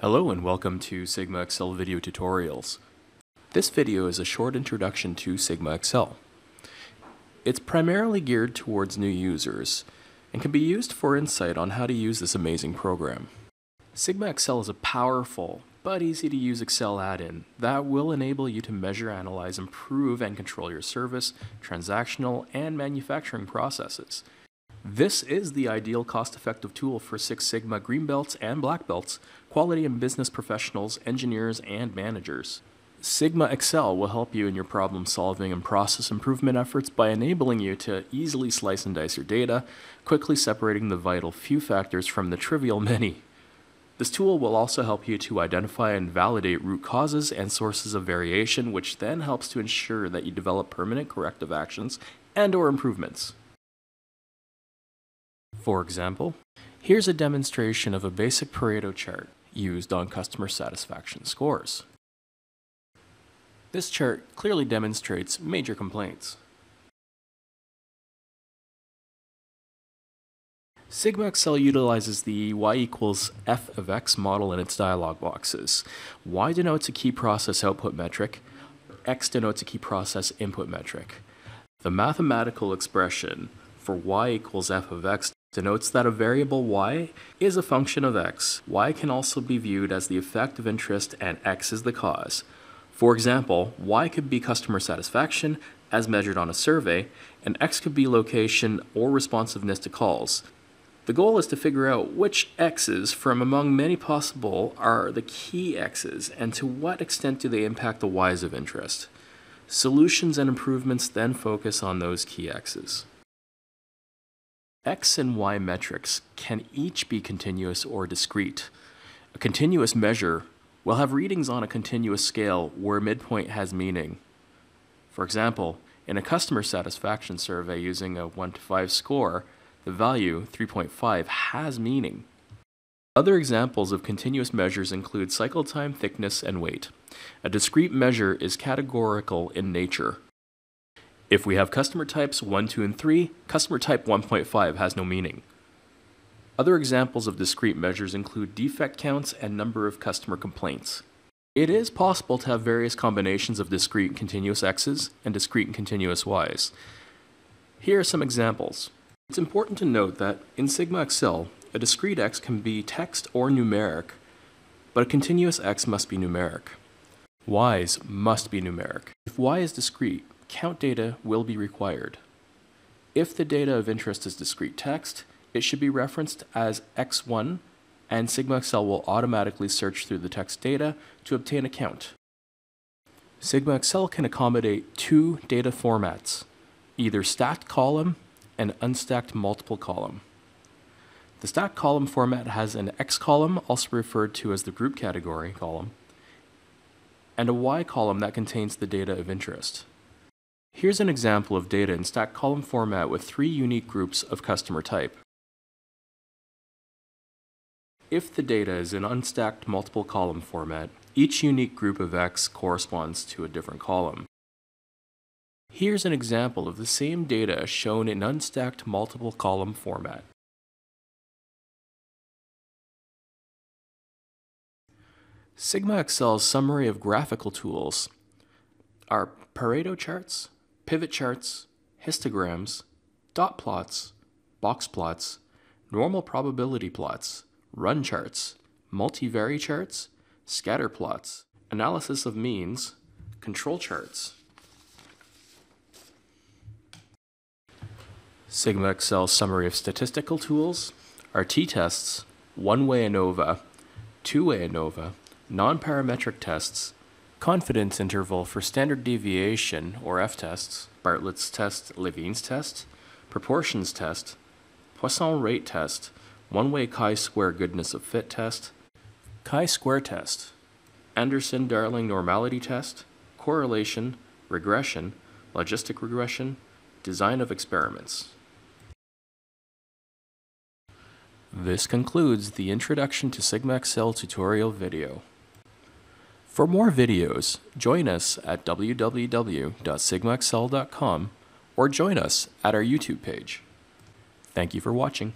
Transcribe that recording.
Hello and welcome to SigmaXL video tutorials. This video is a short introduction to SigmaXL. It's primarily geared towards new users and can be used for insight on how to use this amazing program. SigmaXL is a powerful but easy to use Excel add-in that will enable you to measure, analyze, improve, and control your service, transactional, and manufacturing processes. This is the ideal cost-effective tool for Six Sigma green belts and black belts, quality and business professionals, engineers, and managers. SigmaXL will help you in your problem solving and process improvement efforts by enabling you to easily slice and dice your data, quickly separating the vital few factors from the trivial many. This tool will also help you to identify and validate root causes and sources of variation, which then helps to ensure that you develop permanent corrective actions and or improvements. For example, here's a demonstration of a basic Pareto chart used on customer satisfaction scores. This chart clearly demonstrates major complaints. SigmaXL utilizes the y equals f of x model in its dialog boxes. y denotes a key process output metric, x denotes a key process input metric. The mathematical expression for y equals f of x denotes that a variable y is a function of x. y can also be viewed as the effect of interest and x is the cause. For example, y could be customer satisfaction as measured on a survey, and x could be location or responsiveness to calls. The goal is to figure out which x's from among many possible are the key x's and to what extent do they impact the y's of interest. Solutions and improvements then focus on those key x's. X and Y metrics can each be continuous or discrete. A continuous measure will have readings on a continuous scale where midpoint has meaning. For example, in a customer satisfaction survey using a 1 to 5 score, the value, 3.5, has meaning. Other examples of continuous measures include cycle time, thickness, and weight. A discrete measure is categorical in nature. If we have customer types 1, 2, and 3, customer type 1.5 has no meaning. Other examples of discrete measures include defect counts and number of customer complaints. It is possible to have various combinations of discrete and continuous x's and discrete and continuous y's. Here are some examples. It's important to note that in SigmaXL, a discrete x can be text or numeric, but a continuous x must be numeric. y's must be numeric. If y is discrete, count data will be required. If the data of interest is discrete text, it should be referenced as x1, and SigmaXL will automatically search through the text data to obtain a count. SigmaXL can accommodate two data formats, either stacked column and unstacked multiple column. The stacked column format has an X column, also referred to as the group category column, and a Y column that contains the data of interest. Here's an example of data in stacked column format with three unique groups of customer type. If the data is in unstacked multiple column format, each unique group of X corresponds to a different column. Here's an example of the same data shown in unstacked multiple column format. SigmaXL's summary of graphical tools are Pareto charts, pivot charts, histograms, dot plots, box plots, normal probability plots, run charts, multivary charts, scatter plots, analysis of means, control charts, SigmaXL summary of statistical tools are t-tests, one-way ANOVA, two-way ANOVA, non-parametric tests, confidence interval for standard deviation or f-tests, Bartlett's test, Levene's test, proportions test, Poisson rate test, one-way chi-square goodness of fit test, chi-square test, Anderson-Darling normality test, correlation, regression, logistic regression, design of experiments. This concludes the Introduction to SigmaXL tutorial video. For more videos, join us at www.sigmaxl.com or join us at our YouTube page. Thank you for watching.